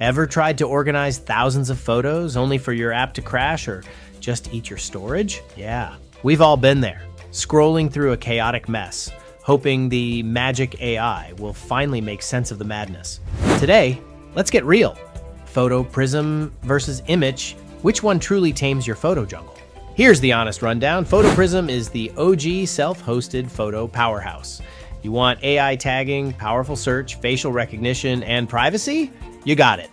Ever tried to organize thousands of photos only for your app to crash or just eat your storage? Yeah, we've all been there, scrolling through a chaotic mess, hoping the magic AI will finally make sense of the madness. Today, let's get real. PhotoPrism versus Immich, which one truly tames your photo jungle? Here's the honest rundown. PhotoPrism is the OG self-hosted photo powerhouse. You want AI tagging, powerful search, facial recognition, and privacy? You got it.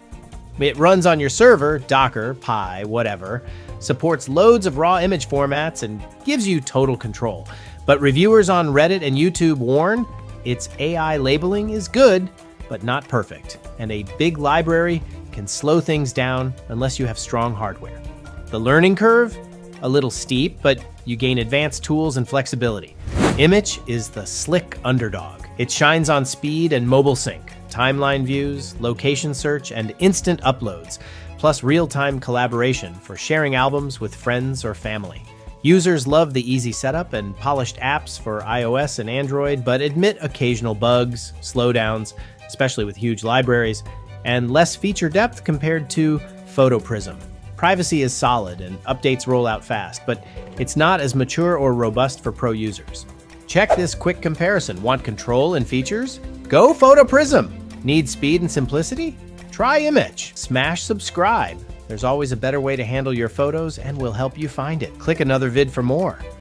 It runs on your server, Docker, Pi, whatever, supports loads of raw image formats, and gives you total control. But reviewers on Reddit and YouTube warn its AI labeling is good, but not perfect, and a big library can slow things down unless you have strong hardware. The learning curve? A little steep, but you gain advanced tools and flexibility. Immich is the slick underdog. It shines on speed and mobile sync, timeline views, location search, and instant uploads, plus real time collaboration for sharing albums with friends or family. Users love the easy setup and polished apps for iOS and Android, but admit occasional bugs, slowdowns, especially with huge libraries, and less feature depth compared to PhotoPrism. Privacy is solid and updates roll out fast, but it's not as mature or robust for pro users. Check this quick comparison. Want control and features? Go PhotoPrism. Need speed and simplicity? Try Immich. Smash subscribe. There's always a better way to handle your photos and we'll help you find it. Click another vid for more.